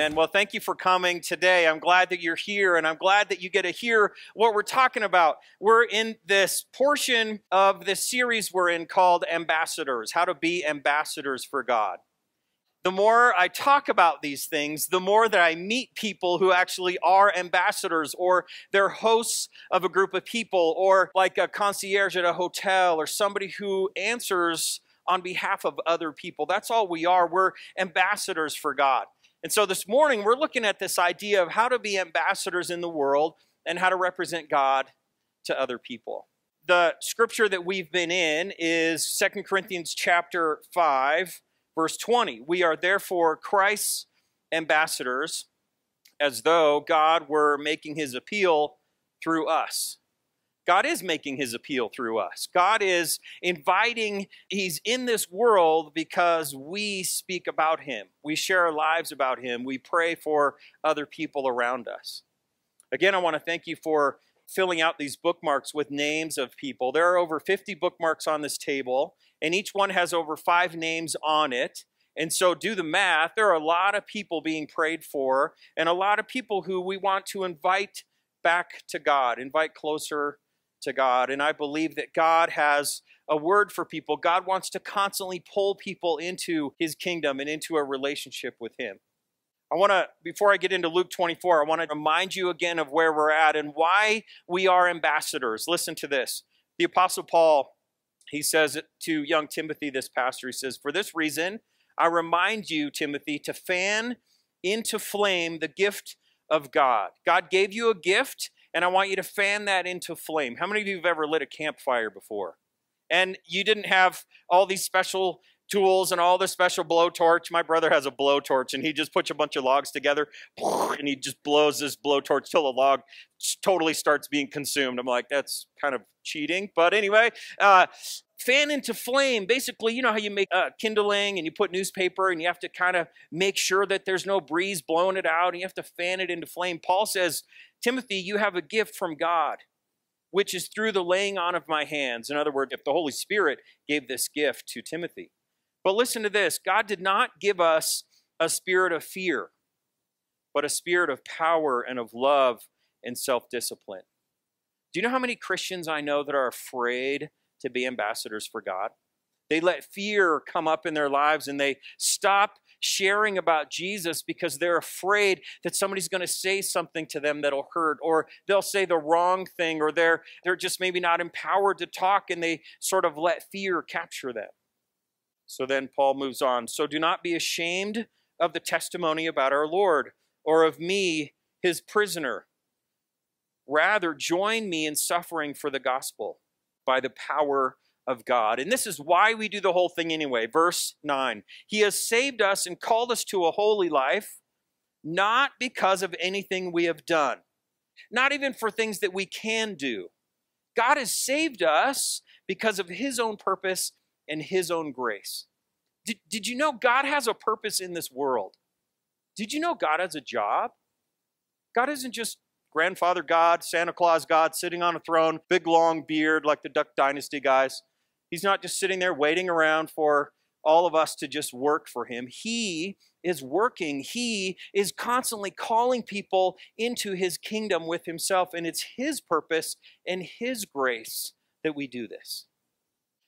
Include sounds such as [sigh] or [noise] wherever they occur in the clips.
Amen. Well, thank you for coming today. I'm glad that you're here and I'm glad that you get to hear what we're talking about. We're in this portion of this series we're in called Ambassadors, how to be ambassadors for God. The more I talk about these things, the more that I meet people who actually are ambassadors or they're hosts of a group of people or like a concierge at a hotel or somebody who answers on behalf of other people. That's all we are. We're ambassadors for God. And so this morning, we're looking at this idea of how to be ambassadors in the world and how to represent God to other people. The scripture that we've been in is Second Corinthians chapter 5, verse 20. We are therefore Christ's ambassadors, as though God were making his appeal through us. God is making his appeal through us. God is inviting, he's in this world because we speak about him. We share our lives about him. We pray for other people around us. Again, I want to thank you for filling out these bookmarks with names of people. There are over 50 bookmarks on this table, and each one has over five names on it. And so, do the math. There are a lot of people being prayed for, and a lot of people who we want to invite back to God, invite closer to God. And I believe that God has a word for people. God wants to constantly pull people into his kingdom and into a relationship with him. I want to, before I get into Luke 24, I want to remind you again of where we're at and why we are ambassadors. Listen to this. The Apostle Paul, he says to young Timothy, this pastor, he says, For this reason, I remind you, Timothy, to fan into flame the gift of God. God gave you a gift, and I want you to fan that into flame. How many of you have ever lit a campfire before? And you didn't have all these special tools and all the special blowtorch. My brother has a blowtorch and he just puts a bunch of logs together [laughs] and he just blows this blowtorch till the log totally starts being consumed. I'm like, that's kind of cheating. But anyway, uh, fan into flame. Basically, you know how you make uh, kindling and you put newspaper and you have to kind of make sure that there's no breeze blowing it out and you have to fan it into flame. Paul says, Timothy, you have a gift from God, which is through the laying on of my hands. In other words, if the Holy Spirit gave this gift to Timothy. But listen to this God did not give us a spirit of fear, but a spirit of power and of love and self discipline. Do you know how many Christians I know that are afraid to be ambassadors for God. They let fear come up in their lives and they stop sharing about Jesus because they're afraid that somebody's going to say something to them that'll hurt or they'll say the wrong thing or they're they're just maybe not empowered to talk and they sort of let fear capture them. So then Paul moves on. So do not be ashamed of the testimony about our Lord or of me his prisoner. Rather join me in suffering for the gospel by the power of God. And this is why we do the whole thing anyway. Verse 9 He has saved us and called us to a holy life, not because of anything we have done, not even for things that we can do. God has saved us because of His own purpose and His own grace. Did, did you know God has a purpose in this world? Did you know God has a job? God isn't just grandfather God, Santa Claus God, sitting on a throne, big long beard like the Duck Dynasty guys. He's not just sitting there waiting around for all of us to just work for him. He is working. He is constantly calling people into his kingdom with himself, and it's his purpose and his grace that we do this.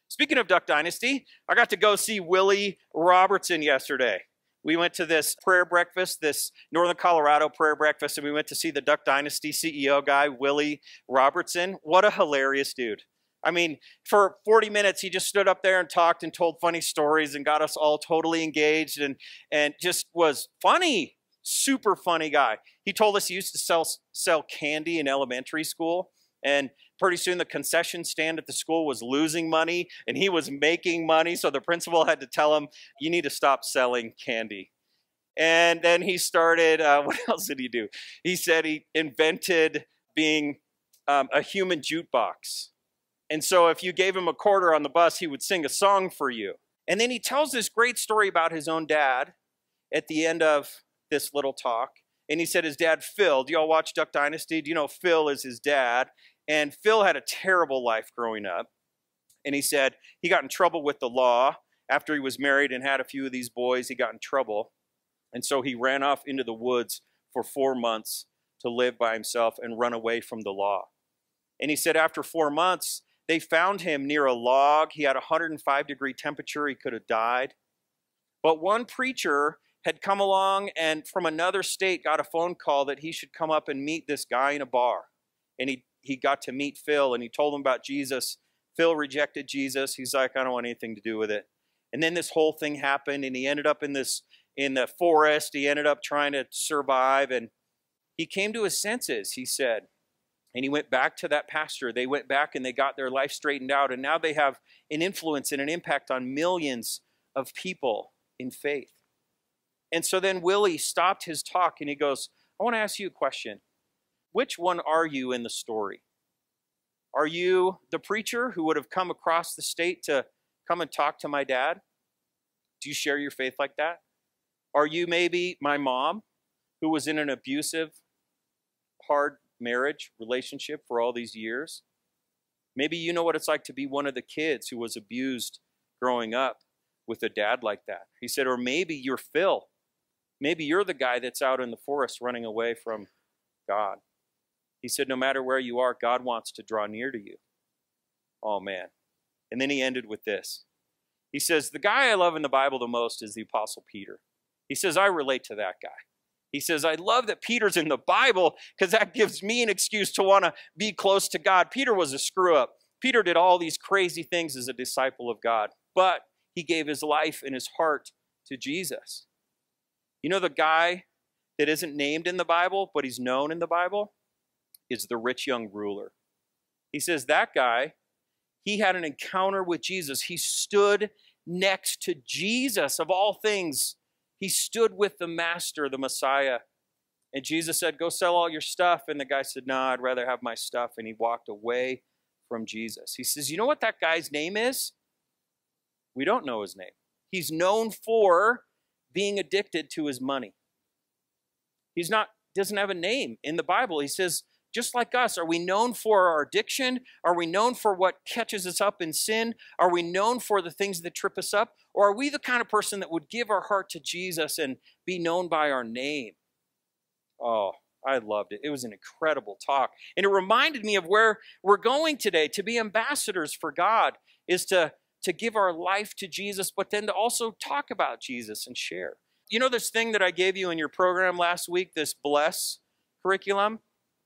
Speaking of Duck Dynasty, I got to go see Willie Robertson yesterday we went to this prayer breakfast, this Northern Colorado prayer breakfast, and we went to see the Duck Dynasty CEO guy, Willie Robertson. What a hilarious dude. I mean, for 40 minutes, he just stood up there and talked and told funny stories and got us all totally engaged and, and just was funny, super funny guy. He told us he used to sell, sell candy in elementary school. And pretty soon the concession stand at the school was losing money and he was making money. So the principal had to tell him, you need to stop selling candy. And then he started, uh, [laughs] what else did he do? He said he invented being um, a human jukebox. And so if you gave him a quarter on the bus, he would sing a song for you. And then he tells this great story about his own dad at the end of this little talk. And he said his dad, Phil, do y'all watch Duck Dynasty? Do you know Phil is his dad? And Phil had a terrible life growing up. And he said he got in trouble with the law after he was married and had a few of these boys. He got in trouble. And so he ran off into the woods for four months to live by himself and run away from the law. And he said after four months, they found him near a log. He had a 105 degree temperature. He could have died. But one preacher had come along and from another state got a phone call that he should come up and meet this guy in a bar. And he, he got to meet Phil and he told him about Jesus. Phil rejected Jesus. He's like, I don't want anything to do with it. And then this whole thing happened and he ended up in this in the forest. He ended up trying to survive and he came to his senses, he said. And he went back to that pastor. They went back and they got their life straightened out. And now they have an influence and an impact on millions of people in faith. And so then Willie stopped his talk and he goes, I want to ask you a question. Which one are you in the story? Are you the preacher who would have come across the state to come and talk to my dad? Do you share your faith like that? Are you maybe my mom who was in an abusive, hard marriage relationship for all these years? Maybe you know what it's like to be one of the kids who was abused growing up with a dad like that. He said, or maybe you're Phil Maybe you're the guy that's out in the forest running away from God. He said, No matter where you are, God wants to draw near to you. Oh, man. And then he ended with this. He says, The guy I love in the Bible the most is the Apostle Peter. He says, I relate to that guy. He says, I love that Peter's in the Bible because that gives me an excuse to want to be close to God. Peter was a screw up. Peter did all these crazy things as a disciple of God, but he gave his life and his heart to Jesus. You know the guy that isn't named in the Bible, but he's known in the Bible? Is the rich young ruler. He says that guy, he had an encounter with Jesus. He stood next to Jesus of all things. He stood with the Master, the Messiah. And Jesus said, Go sell all your stuff. And the guy said, No, I'd rather have my stuff. And he walked away from Jesus. He says, You know what that guy's name is? We don't know his name. He's known for being addicted to his money. He's not doesn't have a name in the Bible. He says, just like us, are we known for our addiction? Are we known for what catches us up in sin? Are we known for the things that trip us up? Or are we the kind of person that would give our heart to Jesus and be known by our name? Oh, I loved it. It was an incredible talk. And it reminded me of where we're going today to be ambassadors for God is to to give our life to Jesus, but then to also talk about Jesus and share. You know, this thing that I gave you in your program last week, this Bless curriculum?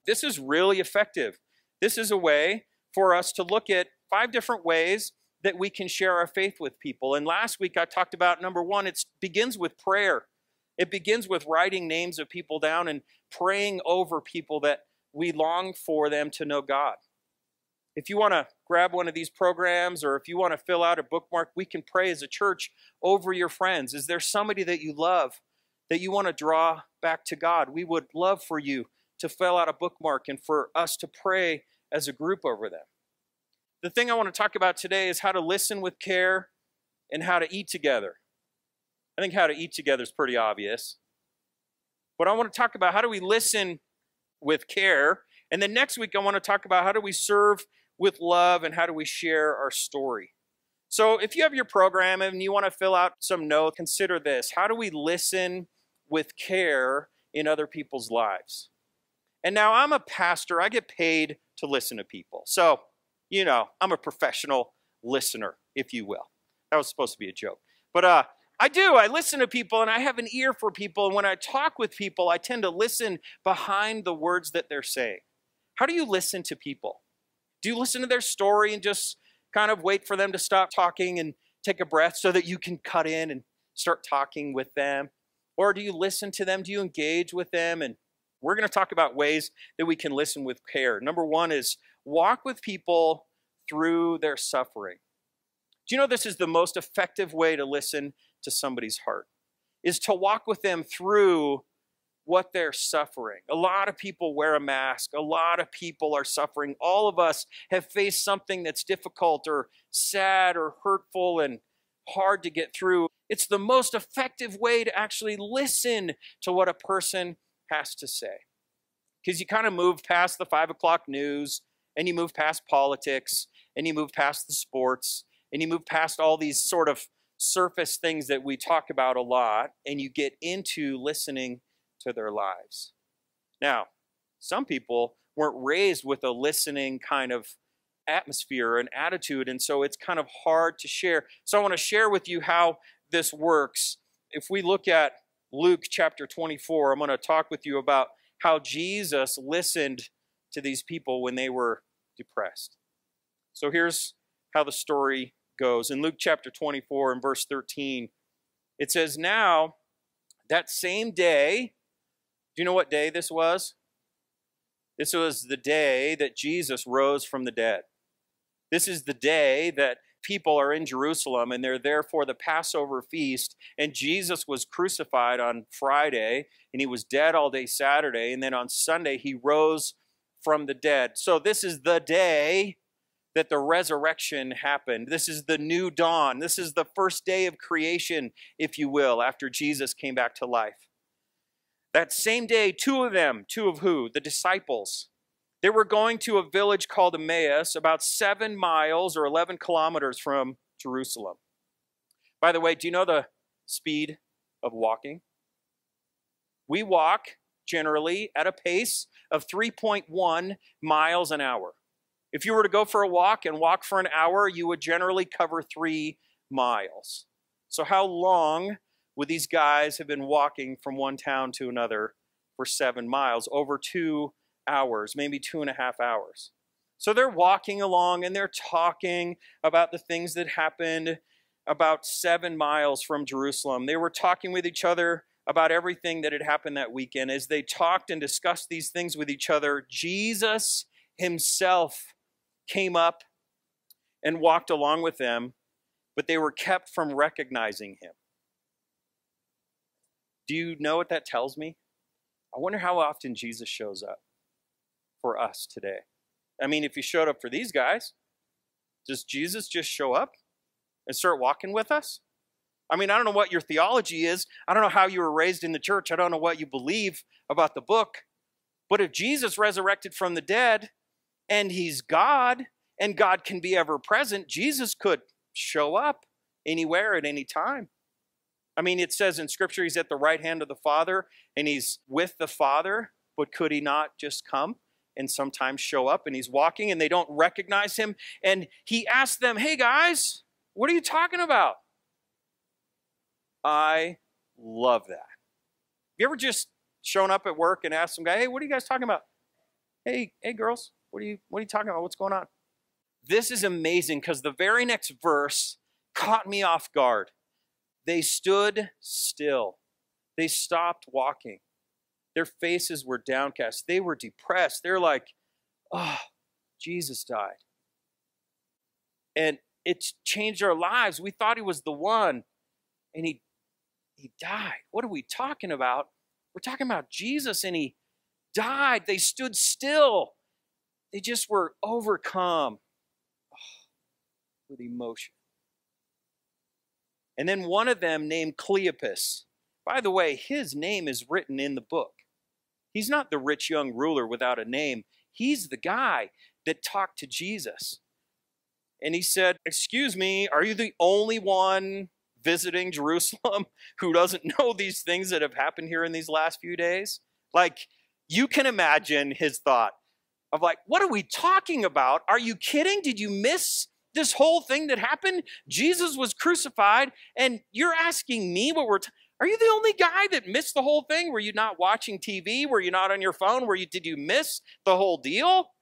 This is really effective. This is a way for us to look at five different ways that we can share our faith with people. And last week I talked about number one, it begins with prayer. It begins with writing names of people down and praying over people that we long for them to know God. If you want to grab one of these programs or if you want to fill out a bookmark, we can pray as a church over your friends. Is there somebody that you love that you want to draw back to God? We would love for you to fill out a bookmark and for us to pray as a group over them. The thing I want to talk about today is how to listen with care and how to eat together. I think how to eat together is pretty obvious. But I want to talk about how do we listen with care. And then next week, I want to talk about how do we serve with love and how do we share our story. So if you have your program and you want to fill out some notes, consider this. How do we listen with care in other people's lives? And now I'm a pastor, I get paid to listen to people. So, you know, I'm a professional listener, if you will. That was supposed to be a joke. But uh, I do. I listen to people and I have an ear for people. And when I talk with people, I tend to listen behind the words that they're saying. How do you listen to people? Do you listen to their story and just kind of wait for them to stop talking and take a breath so that you can cut in and start talking with them? Or do you listen to them? Do you engage with them? And we're going to talk about ways that we can listen with care. Number one is walk with people through their suffering. Do you know this is the most effective way to listen to somebody's heart? Is to walk with them through what they're suffering. A lot of people wear a mask. A lot of people are suffering. All of us have faced something that's difficult or sad or hurtful and hard to get through. It's the most effective way to actually listen to what a person has to say. Because you kind of move past the five o'clock news and you move past politics and you move past the sports and you move past all these sort of surface things that we talk about a lot and you get into listening to their lives. Now, some people weren't raised with a listening kind of atmosphere and attitude, and so it's kind of hard to share. So I want to share with you how this works. If we look at Luke chapter 24, I'm going to talk with you about how Jesus listened to these people when they were depressed. So here's how the story goes. In Luke chapter 24 and verse 13, it says, Now, that same day, do you know what day this was? This was the day that Jesus rose from the dead. This is the day that people are in Jerusalem and they're there for the Passover feast. And Jesus was crucified on Friday and he was dead all day Saturday. And then on Sunday, he rose from the dead. So this is the day that the resurrection happened. This is the new dawn. This is the first day of creation, if you will, after Jesus came back to life. That same day, two of them, two of who? The disciples. They were going to a village called Emmaus, about seven miles or 11 kilometers from Jerusalem. By the way, do you know the speed of walking? We walk generally at a pace of 3.1 miles an hour. If you were to go for a walk and walk for an hour, you would generally cover three miles. So, how long would these guys have been walking from one town to another for seven miles? Over two hours, maybe two and a half hours. So, they're walking along and they're talking about the things that happened about seven miles from Jerusalem. They were talking with each other about everything that had happened that weekend. As they talked and discussed these things with each other, Jesus himself came up and walked along with them, but they were kept from recognizing him. Do you know what that tells me? I wonder how often Jesus shows up for us today. I mean, if he showed up for these guys, does Jesus just show up and start walking with us? I mean, I don't know what your theology is. I don't know how you were raised in the church. I don't know what you believe about the book. But if Jesus resurrected from the dead, and he's God and God can be ever present, Jesus could show up anywhere at any time. I mean, it says in Scripture he's at the right hand of the Father and he's with the Father, but could he not just come and sometimes show up and he's walking and they don't recognize him? And he asked them, Hey guys, what are you talking about? I love that. You ever just shown up at work and asked some guy, Hey, what are you guys talking about? Hey, hey girls, what are you what are you talking about? What's going on? This is amazing because the very next verse caught me off guard. They stood still. They stopped walking. Their faces were downcast. They were depressed. They're like, "Oh, Jesus died." And it's changed our lives. We thought he was the one and he he died. What are we talking about? We're talking about Jesus and he died. They stood still. They just were overcome oh, with emotion. And then one of them named Cleopas. By the way, his name is written in the book. He's not the rich young ruler without a name. He's the guy that talked to Jesus. And he said, Excuse me, are you the only one visiting Jerusalem [laughs] who doesn't know these things that have happened here in these last few days? Like, you can imagine his thought of like, what are we talking about? Are you kidding? Did you miss this whole thing that happened? Jesus was crucified, and you're asking me what we're. T- are you the only guy that missed the whole thing? Were you not watching TV? Were you not on your phone? Were you? Did you miss the whole deal?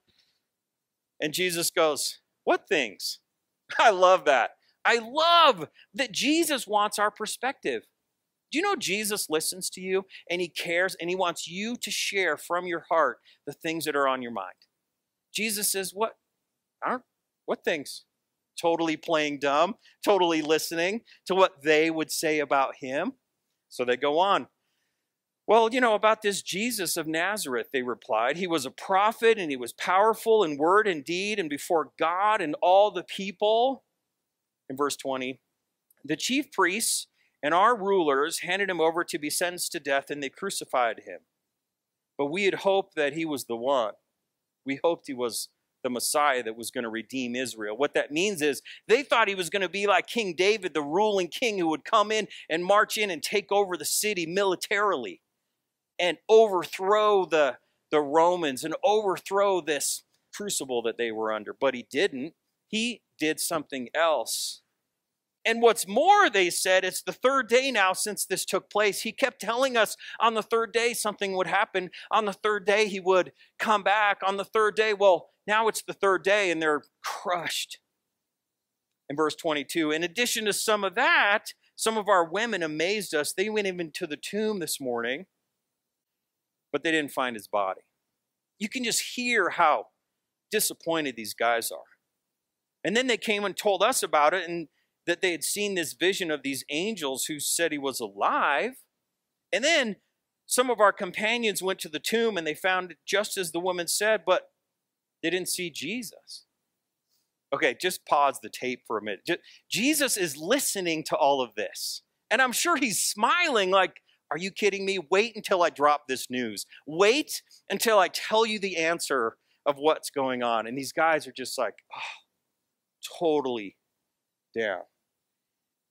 And Jesus goes, "What things?" [laughs] I love that. I love that Jesus wants our perspective. Do you know Jesus listens to you and he cares and he wants you to share from your heart the things that are on your mind? Jesus says, What? Aren't what things? Totally playing dumb, totally listening to what they would say about him. So they go on. Well, you know, about this Jesus of Nazareth, they replied. He was a prophet and he was powerful in word and deed and before God and all the people. In verse 20, the chief priests and our rulers handed him over to be sentenced to death, and they crucified him. But we had hoped that he was the one. We hoped he was the Messiah that was going to redeem Israel. What that means is they thought he was going to be like King David, the ruling king who would come in and march in and take over the city militarily and overthrow the, the Romans and overthrow this crucible that they were under. But he didn't. He did something else. And what's more, they said, it's the third day now since this took place. He kept telling us on the third day something would happen. On the third day, he would come back. On the third day, well, now it's the third day and they're crushed. In verse 22, in addition to some of that, some of our women amazed us. They went even to the tomb this morning, but they didn't find his body. You can just hear how disappointed these guys are. And then they came and told us about it and that they had seen this vision of these angels who said he was alive. And then some of our companions went to the tomb and they found it just as the woman said, but they didn't see Jesus. Okay, just pause the tape for a minute. Jesus is listening to all of this. And I'm sure he's smiling like, are you kidding me? Wait until I drop this news. Wait until I tell you the answer of what's going on. And these guys are just like, oh, totally down.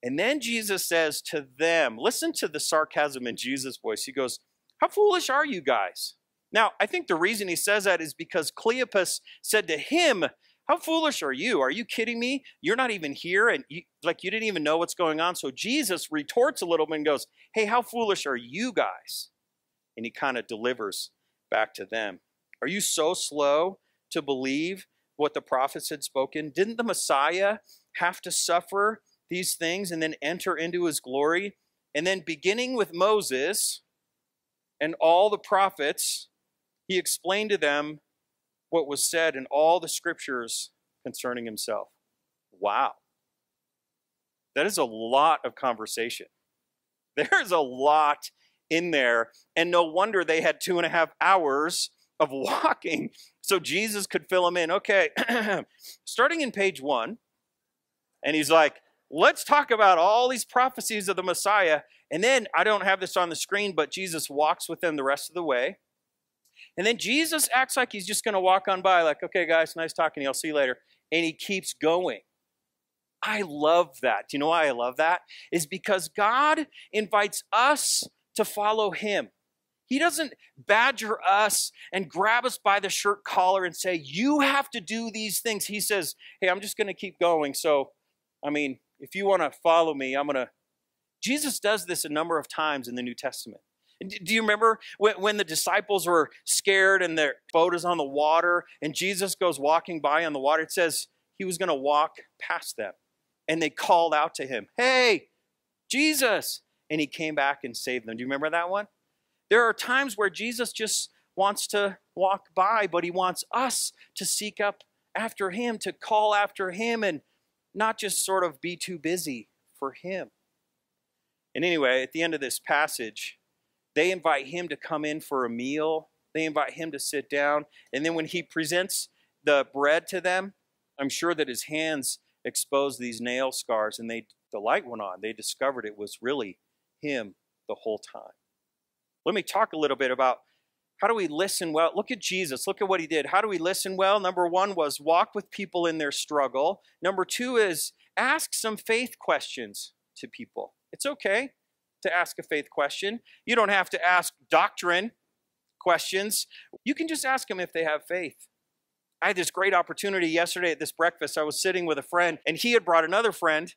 And then Jesus says to them, listen to the sarcasm in Jesus' voice. He goes, How foolish are you guys? Now, I think the reason he says that is because Cleopas said to him, How foolish are you? Are you kidding me? You're not even here, and you, like you didn't even know what's going on. So Jesus retorts a little bit and goes, Hey, how foolish are you guys? And he kind of delivers back to them. Are you so slow to believe what the prophets had spoken? Didn't the Messiah have to suffer these things and then enter into his glory? And then, beginning with Moses and all the prophets, he explained to them what was said in all the scriptures concerning himself. Wow. That is a lot of conversation. [laughs] There's a lot in there. And no wonder they had two and a half hours of [laughs] walking so Jesus could fill them in. Okay, [clears throat] starting in page one, and he's like, let's talk about all these prophecies of the Messiah. And then I don't have this on the screen, but Jesus walks with them the rest of the way. And then Jesus acts like he's just going to walk on by, like, okay, guys, nice talking to you. I'll see you later. And he keeps going. I love that. Do you know why I love that? Is because God invites us to follow him. He doesn't badger us and grab us by the shirt collar and say, You have to do these things. He says, Hey, I'm just going to keep going. So, I mean, if you want to follow me, I'm going to. Jesus does this a number of times in the New Testament. Do you remember when, when the disciples were scared and their boat is on the water and Jesus goes walking by on the water? It says he was going to walk past them. And they called out to him, Hey, Jesus! And he came back and saved them. Do you remember that one? There are times where Jesus just wants to walk by, but he wants us to seek up after him, to call after him, and not just sort of be too busy for him. And anyway, at the end of this passage, they invite him to come in for a meal. They invite him to sit down. And then when he presents the bread to them, I'm sure that his hands exposed these nail scars and they the light went on. They discovered it was really him the whole time. Let me talk a little bit about how do we listen well? Look at Jesus. Look at what he did. How do we listen well? Number one was walk with people in their struggle. Number two is ask some faith questions to people. It's okay to ask a faith question. You don't have to ask doctrine questions. You can just ask them if they have faith. I had this great opportunity yesterday at this breakfast. I was sitting with a friend, and he had brought another friend.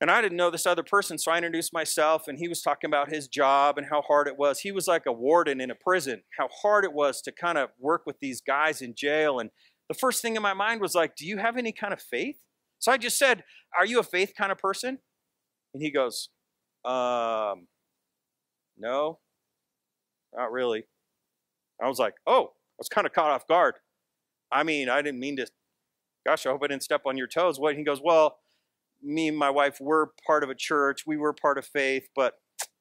And I didn't know this other person, so I introduced myself, and he was talking about his job and how hard it was. He was like a warden in a prison, how hard it was to kind of work with these guys in jail. And the first thing in my mind was like, Do you have any kind of faith? So I just said, Are you a faith kind of person? And he goes, Um, no, not really. I was like, Oh, I was kind of caught off guard. I mean, I didn't mean to, gosh, I hope I didn't step on your toes. What? He goes, Well, me and my wife were part of a church, we were part of faith, but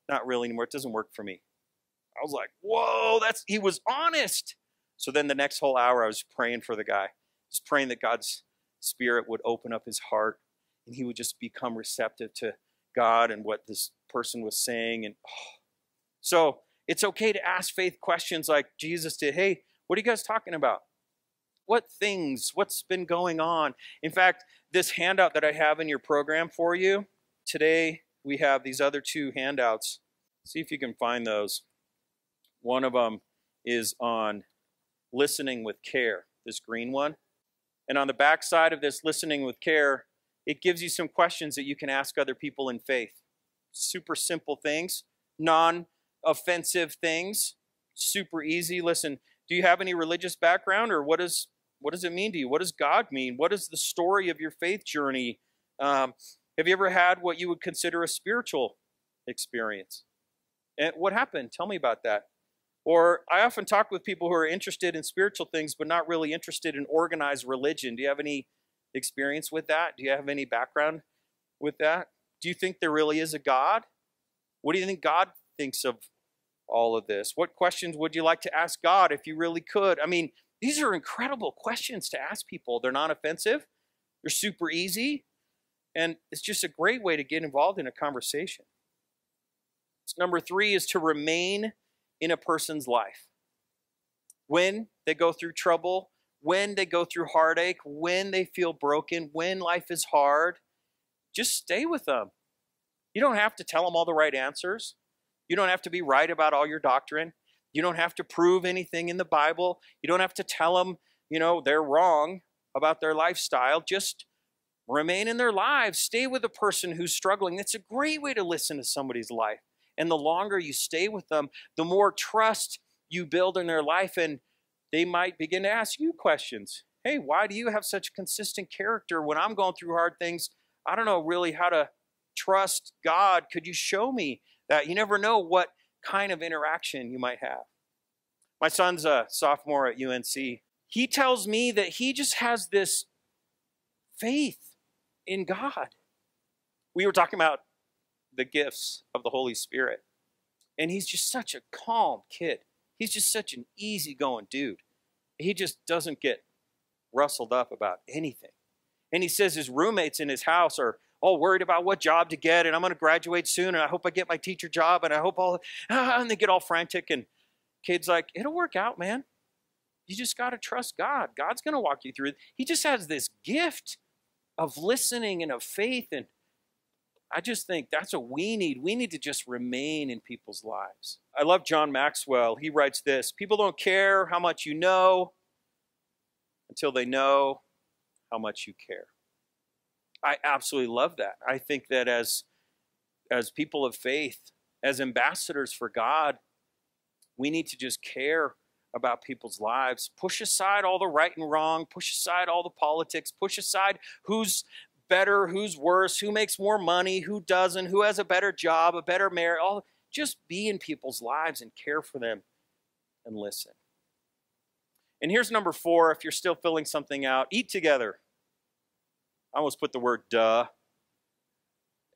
not really anymore. It doesn't work for me. I was like, whoa, that's he was honest. So then the next whole hour I was praying for the guy. Just praying that God's spirit would open up his heart and he would just become receptive to God and what this person was saying. And oh. [sighs] so it's okay to ask faith questions like Jesus did. Hey, what are you guys talking about? what things, what's been going on? In fact, this handout that I have in your program for you, today we have these other two handouts. See if you can find those. One of them is on listening with care, this green one. And on the back side of this listening with care, it gives you some questions that you can ask other people in faith. Super simple things, non offensive things, super easy. Listen, do you have any religious background or what, is, what does it mean to you? What does God mean? What is the story of your faith journey? Um, have you ever had what you would consider a spiritual experience? And what happened? Tell me about that. Or I often talk with people who are interested in spiritual things but not really interested in organized religion. Do you have any experience with that? Do you have any background with that? Do you think there really is a God? What do you think God thinks of all of this? What questions would you like to ask God if you really could? I mean, these are incredible questions to ask people. They're not offensive, they're super easy, and it's just a great way to get involved in a conversation. Number three is to remain in a person's life. When they go through trouble, when they go through heartache, when they feel broken, when life is hard, just stay with them. You don't have to tell them all the right answers. You don't have to be right about all your doctrine. You don't have to prove anything in the Bible. You don't have to tell them, you know, they're wrong about their lifestyle. Just remain in their lives. Stay with a person who's struggling. That's a great way to listen to somebody's life. And the longer you stay with them, the more trust you build in their life. And they might begin to ask you questions. Hey, why do you have such consistent character when I'm going through hard things? I don't know really how to trust God. Could you show me that? You never know what kind of interaction you might have. My son's a sophomore at UNC. He tells me that he just has this faith in God. We were talking about the gifts of the Holy Spirit. And he's just such a calm kid. He's just such an easygoing dude. He just doesn't get rustled up about anything. And he says his roommates in his house are all worried about what job to get, and I'm going to graduate soon, and I hope I get my teacher job, and I hope all, [laughs] and they get all frantic. And kid's like, it'll work out, man. You just got to trust God. God's going to walk you through it. He just has this gift of listening and of faith. And I just think that's what we need. We need to just remain in people's lives. I love John Maxwell. He writes this People don't care how much you know until they know how much you care. I absolutely love that. I think that as, as people of faith, as ambassadors for God, we need to just care about people's lives. Push aside all the right and wrong, push aside all the politics, push aside who's better, who's worse, who makes more money, who doesn't, who has a better job, a better marriage. All just be in people's lives and care for them and listen. And here's number four if you're still filling something out eat together. I almost put the word duh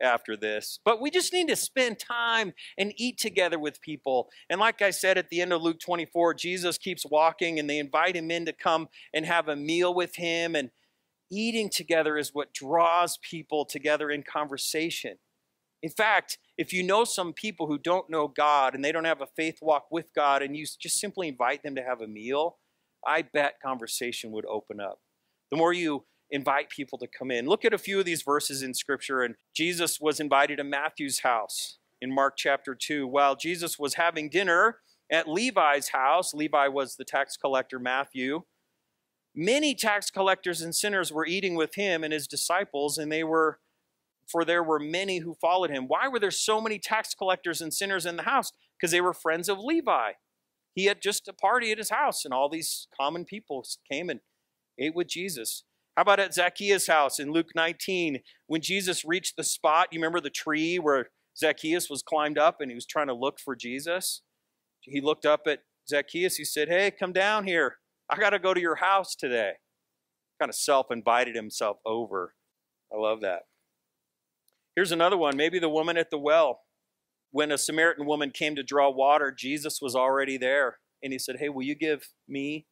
after this. But we just need to spend time and eat together with people. And like I said at the end of Luke 24, Jesus keeps walking and they invite him in to come and have a meal with him. And eating together is what draws people together in conversation. In fact, if you know some people who don't know God and they don't have a faith walk with God and you just simply invite them to have a meal, I bet conversation would open up. The more you invite people to come in, look at a few of these verses in Scripture. And Jesus was invited to Matthew's house in Mark chapter 2. While Jesus was having dinner at Levi's house, Levi was the tax collector, Matthew. Many tax collectors and sinners were eating with him and his disciples, and they were, for there were many who followed him. Why were there so many tax collectors and sinners in the house? Because they were friends of Levi. He had just a party at his house, and all these common people came and ate with Jesus. How about at Zacchaeus' house in Luke 19? When Jesus reached the spot, you remember the tree where Zacchaeus was climbed up and he was trying to look for Jesus? He looked up at Zacchaeus. He said, Hey, come down here. I got to go to your house today. Kind of self invited himself over. I love that. Here's another one. Maybe the woman at the well. When a Samaritan woman came to draw water, Jesus was already there. And he said, Hey, will you give me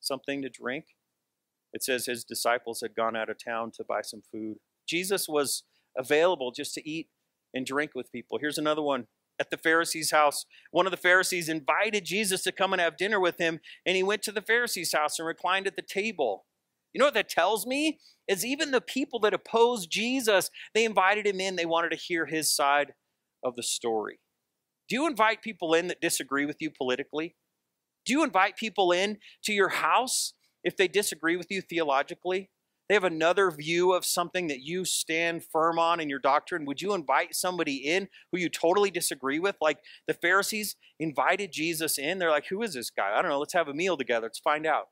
something to drink? It says his disciples had gone out of town to buy some food. Jesus was available just to eat and drink with people. Here's another one. At the Pharisee's house. One of the Pharisees invited Jesus to come and have dinner with him, and he went to the Pharisee's house and reclined at the table. You know what that tells me? Is even the people that opposed Jesus, they invited him in. They wanted to hear his side of the story. Do you invite people in that disagree with you politically? Do you invite people in to your house if they disagree with you theologically? They have another view of something that you stand firm on in your doctrine. Would you invite somebody in who you totally disagree with? Like the Pharisees invited Jesus in. They're like, who is this guy? I don't know. Let's have a meal together. Let's find out.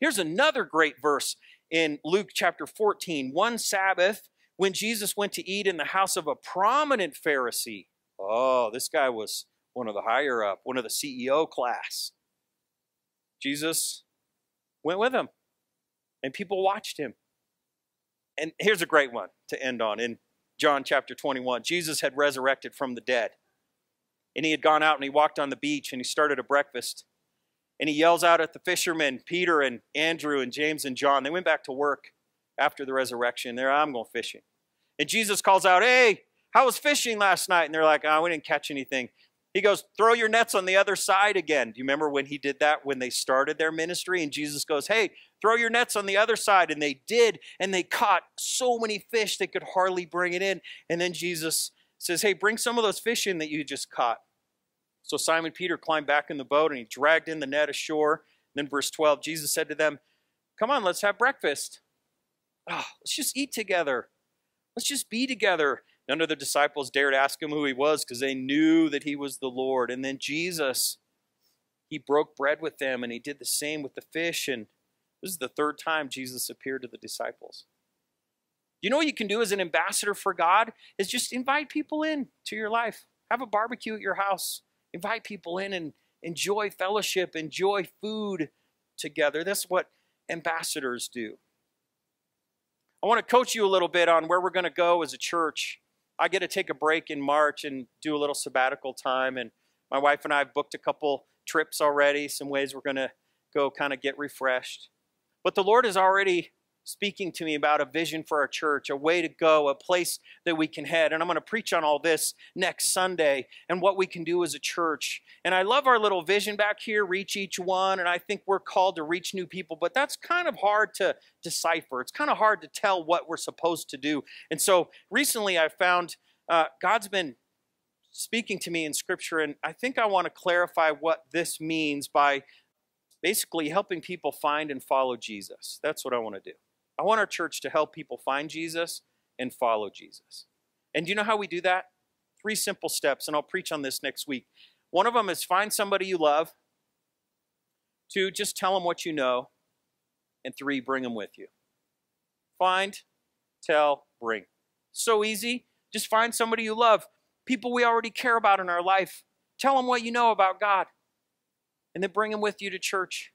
Here's another great verse in Luke chapter 14. One Sabbath, when Jesus went to eat in the house of a prominent Pharisee. Oh, this guy was one of the higher up, one of the CEO class. Jesus went with him, and people watched him. And here's a great one to end on in John chapter 21. Jesus had resurrected from the dead, and he had gone out and he walked on the beach and he started a breakfast. And he yells out at the fishermen, Peter and Andrew and James and John. They went back to work after the resurrection. They're, I'm going fishing. And Jesus calls out, Hey, how was fishing last night? And they're like, Oh, we didn't catch anything. He goes, Throw your nets on the other side again. Do you remember when he did that when they started their ministry? And Jesus goes, Hey, throw your nets on the other side. And they did. And they caught so many fish they could hardly bring it in. And then Jesus says, Hey, bring some of those fish in that you just caught. So Simon Peter climbed back in the boat and he dragged in the net ashore. And then, verse 12, Jesus said to them, Come on, let's have breakfast. Oh, let's just eat together. Let's just be together. None of the disciples dared ask him who he was because they knew that he was the Lord. And then Jesus, he broke bread with them and he did the same with the fish. And this is the third time Jesus appeared to the disciples. You know what you can do as an ambassador for God is just invite people in to your life. Have a barbecue at your house. Invite people in and enjoy fellowship, enjoy food together. That's what ambassadors do. I want to coach you a little bit on where we're going to go as a church. I get to take a break in March and do a little sabbatical time, and my wife and I have booked a couple trips already, some ways we're going to go kind of get refreshed. But the Lord is already speaking to me about a vision for our church, a way to go, a place that we can head. And I'm going to preach on all this next Sunday and what we can do as a church. And I love our little vision back here reach each one. And I think we're called to reach new people, but that's kind of hard to decipher. It's kind of hard to tell what we're supposed to do. And so recently I found uh, God's been speaking to me in Scripture, and I think I want to clarify what this means by basically helping people find and follow Jesus. That's what I want to do. I want our church to help people find Jesus and follow Jesus. And do you know how we do that? Three simple steps, and I'll preach on this next week. One of them is find somebody you love. Two, just tell them what you know. And three, bring them with you. Find, tell, bring. So easy. Just find somebody you love, people we already care about in our life. Tell them what you know about God. And then bring them with you to church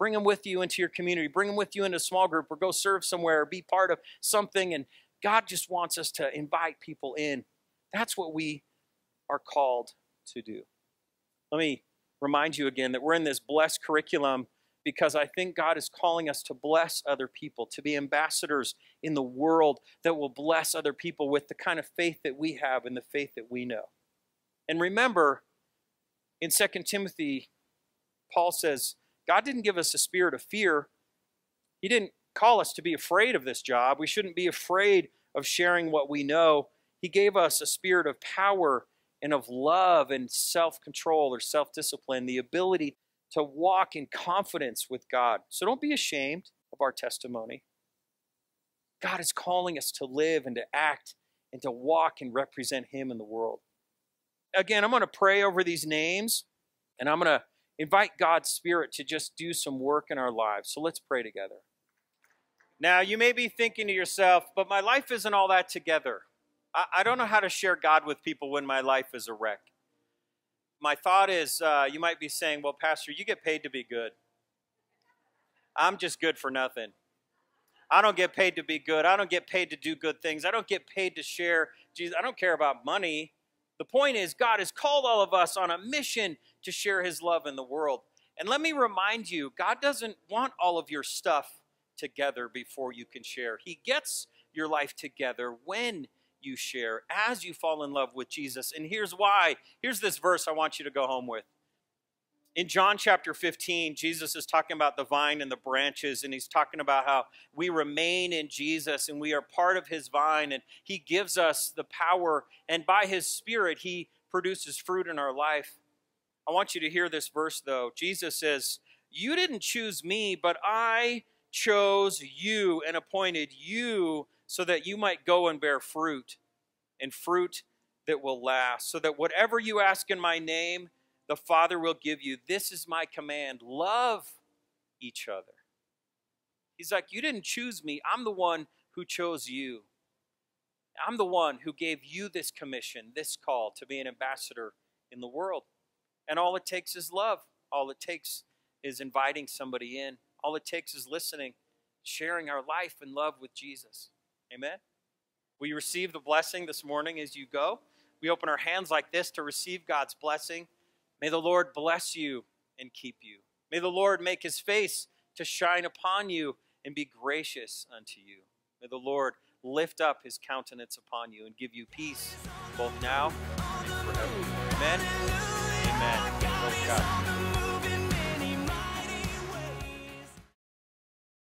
Bring them with you into your community. Bring them with you into a small group or go serve somewhere or be part of something. And God just wants us to invite people in. That's what we are called to do. Let me remind you again that we're in this blessed curriculum because I think God is calling us to bless other people, to be ambassadors in the world that will bless other people with the kind of faith that we have and the faith that we know. And remember, in 2 Timothy, Paul says, God didn't give us a spirit of fear. He didn't call us to be afraid of this job. We shouldn't be afraid of sharing what we know. He gave us a spirit of power and of love and self control or self discipline, the ability to walk in confidence with God. So don't be ashamed of our testimony. God is calling us to live and to act and to walk and represent Him in the world. Again, I'm going to pray over these names and I'm going to invite God's Spirit to just do some work in our lives. So let's pray together. Now, you may be thinking to yourself, but my life isn't all that together. I, I don't know how to share God with people when my life is a wreck. My thought is, uh, you might be saying, well, Pastor, you get paid to be good. I'm just good for nothing. I don't get paid to be good. I don't get paid to do good things. I don't get paid to share Jesus. I don't care about money. The point is, God has called all of us on a mission to share his love in the world. And let me remind you, God doesn't want all of your stuff together before you can share. He gets your life together when you share, as you fall in love with Jesus. And here's why. Here's this verse I want you to go home with. In John chapter 15, Jesus is talking about the vine and the branches, and he's talking about how we remain in Jesus and we are part of his vine, and he gives us the power, and by his spirit, he produces fruit in our life. I want you to hear this verse, though. Jesus says, You didn't choose me, but I chose you and appointed you so that you might go and bear fruit, and fruit that will last, so that whatever you ask in my name, the Father will give you. This is my command love each other. He's like, You didn't choose me, I'm the one who chose you. I'm the one who gave you this commission, this call to be an ambassador in the world. And all it takes is love. All it takes is inviting somebody in. All it takes is listening, sharing our life and love with Jesus. Amen? We receive the blessing this morning as you go? We open our hands like this to receive God's blessing. May the Lord bless you and keep you. May the Lord make his face to shine upon you and be gracious unto you. May the Lord lift up his countenance upon you and give you peace both now and forever. Amen. Amen. God.